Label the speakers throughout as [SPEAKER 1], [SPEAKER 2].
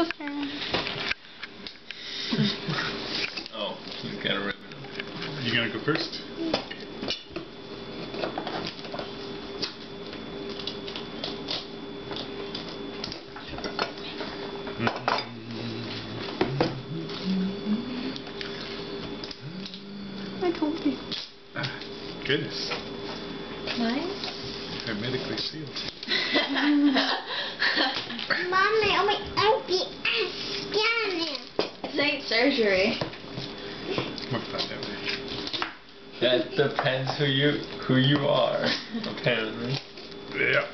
[SPEAKER 1] Joe's turn.
[SPEAKER 2] oh, you gotta rip it.
[SPEAKER 3] You gonna go first?
[SPEAKER 1] I told you.
[SPEAKER 3] Ah, goodness.
[SPEAKER 4] Nice.
[SPEAKER 3] Hermetically sealed.
[SPEAKER 5] Mommy, oh my, I'll be scanning.
[SPEAKER 4] This ain't surgery.
[SPEAKER 3] We'll find out later.
[SPEAKER 2] That depends who you who you are, apparently.
[SPEAKER 3] Yeah.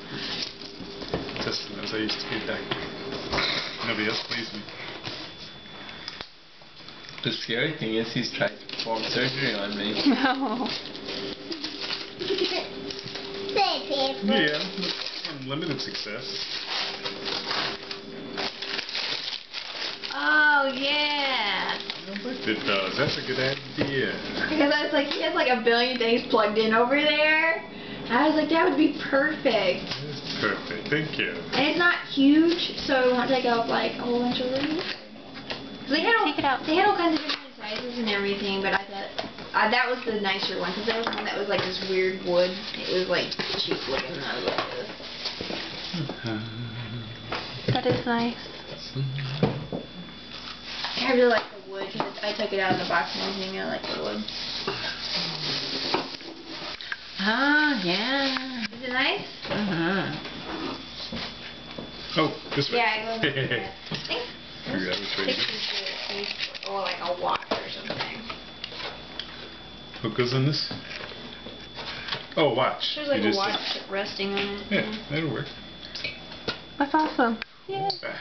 [SPEAKER 3] Just as I used to be a doctor. Nobody else pleased me.
[SPEAKER 2] The scary thing is he's tried to perform surgery on me.
[SPEAKER 1] No.
[SPEAKER 3] Yeah, unlimited success.
[SPEAKER 4] Oh yeah.
[SPEAKER 3] I like it does. That's a good idea.
[SPEAKER 4] Because I was like, he has like a billion things plugged in over there. I was like, that would be perfect.
[SPEAKER 3] That's perfect. Thank you.
[SPEAKER 4] And it's not huge, so it won't take up like a whole bunch of room. 'Cause They had all,
[SPEAKER 1] Take it out.
[SPEAKER 4] They had all kinds of different sizes and everything, but I thought uh, that was the nicer one because there was one that was like this weird wood. It was like cheap looking. And I was like, Ugh.
[SPEAKER 1] That is nice.
[SPEAKER 4] I really like the wood because I took it out of the box and everything. I like the wood.
[SPEAKER 1] Ah, yeah.
[SPEAKER 4] Is it nice?
[SPEAKER 1] Uh-huh.
[SPEAKER 3] Oh, this way.
[SPEAKER 4] Yeah, I love it. Thanks.
[SPEAKER 3] Figure out which way to go.
[SPEAKER 4] Or like a watch or something.
[SPEAKER 3] What goes on this? Oh, watch.
[SPEAKER 4] There's like
[SPEAKER 3] You
[SPEAKER 4] a
[SPEAKER 3] just-
[SPEAKER 4] watch resting on it.
[SPEAKER 3] Yeah, that'll work.
[SPEAKER 1] That's awesome.
[SPEAKER 4] Yeah.
[SPEAKER 3] Ah.